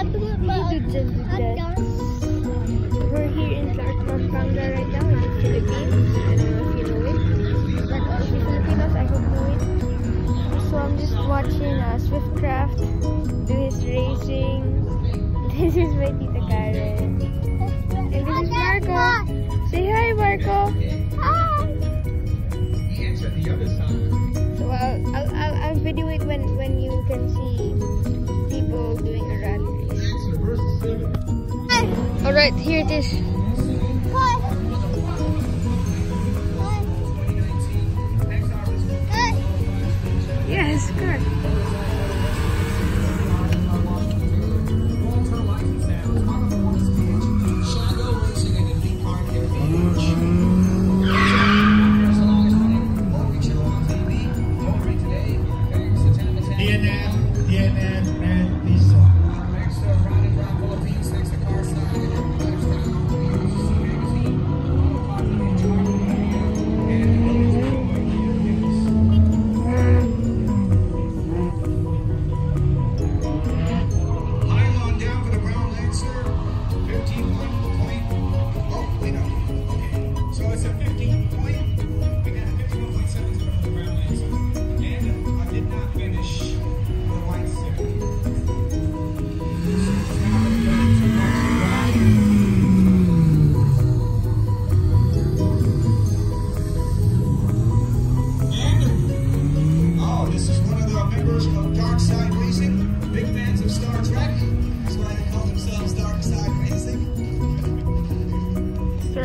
We're here in Clark, Pampanga right now in the Philippines. I don't know if you know it. But all the Filipinos, I hope know it. So I'm just watching uh, Swiftcraft do his racing. This is my Tita Karen. And this is Marco. Say hi, Marco. Hi. So I'll, I'll, I'll video it when, when you can see Alright, here it is.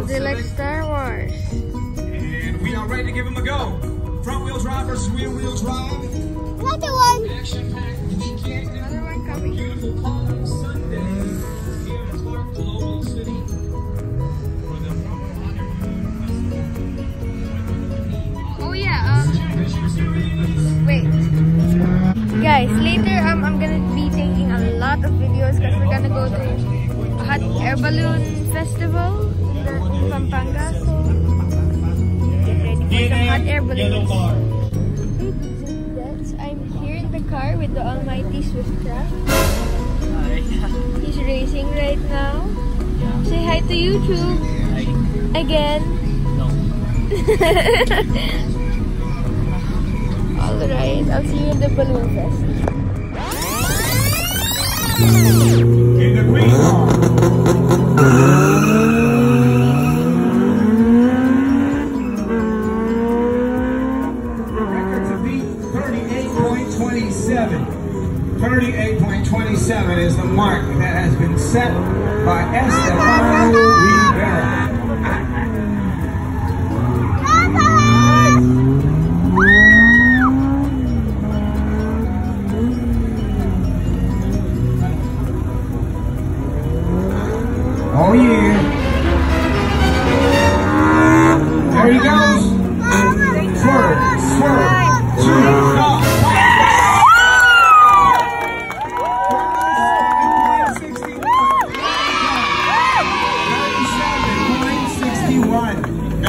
They like Star Wars. And we are ready to give them a go. Front wheel drive versus rear wheel drive. Another one. Action packed. Another one coming. Beautiful Palm Sunday here in Clark Global City. Oh yeah. Um, wait. Guys, later um, I'm gonna be taking a lot of videos because we're gonna go to a hot air balloon festival. Berkeley, I'm here in the car with the almighty Swiftcraft. He's racing right now. Say hi to YouTube. Again. Alright, I'll see you in the balloon fest. 38.27 is the mark that has been set by Estefano Rivera. Oh yeah.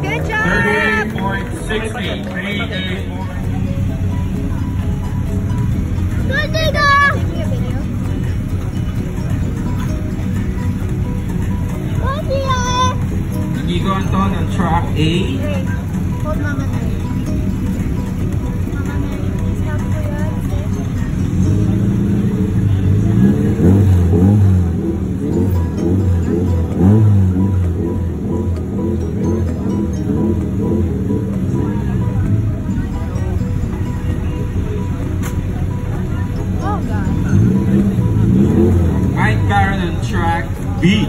Good job. Good digger. Good digger. Anton on track A. Hold. B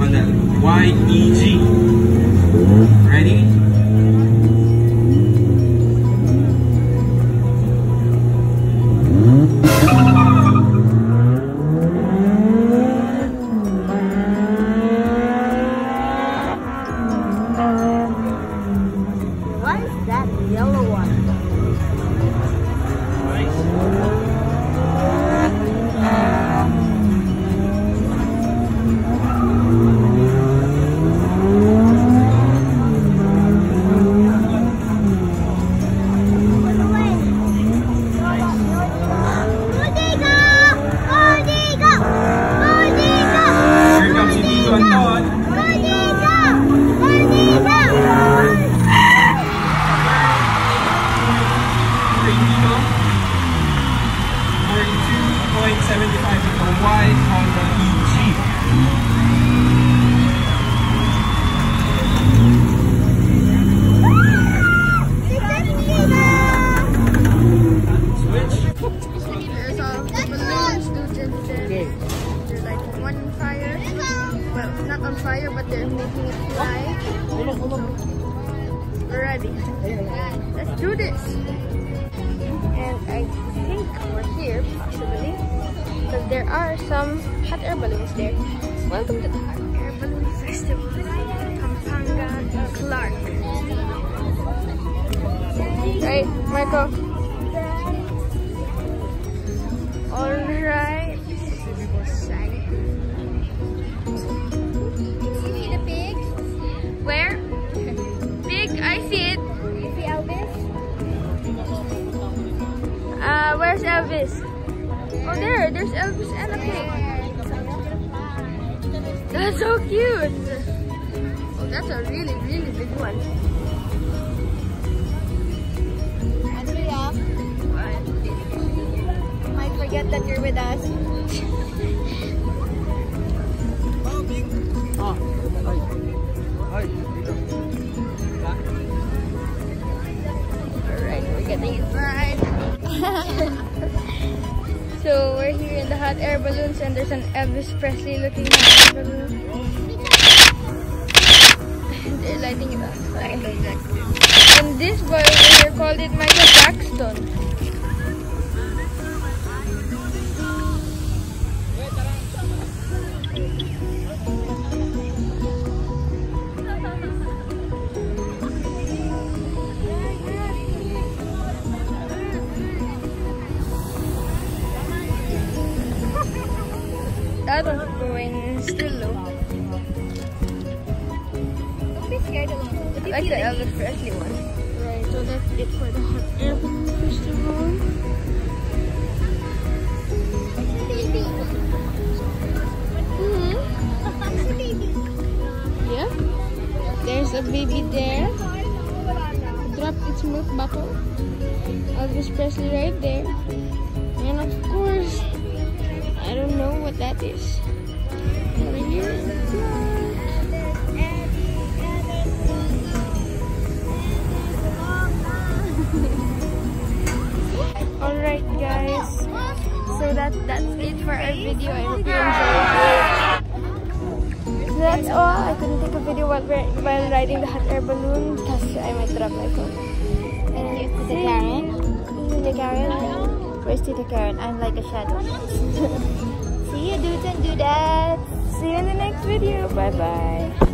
on that. Y E G. are some hot air balloons there. Welcome to the Hot Air Balloon Festival, Pampanga, uh, Clark. Right, Michael? Alright. Cute. Oh, that's a really, really big one. Andrea, might forget that you're with us. Alright, we're getting right. so we're here in the hot air balloons and there's an Elvis Presley looking hot air balloon. They're lighting it up. And this boy over here called it Michael Jackson. Going still low. Don't be scared alone. Like the Elvis Presley one. Right, so that's it for the hot air festival. baby? hmm. Yeah. There's a baby there. Dropped its milk bottle. Elvis Presley right there. What that is. Over here. Alright guys. So that that's it for our video. I hope you enjoyed it. So that's all. I couldn't take a video while, we're- while riding the hot air balloon because I might drop my phone. And here's Tita Karen. Tita Karen. Where's Tita Karen? I'm like a shadow. See you dudes and dudettes. See you in the next video. Bye bye.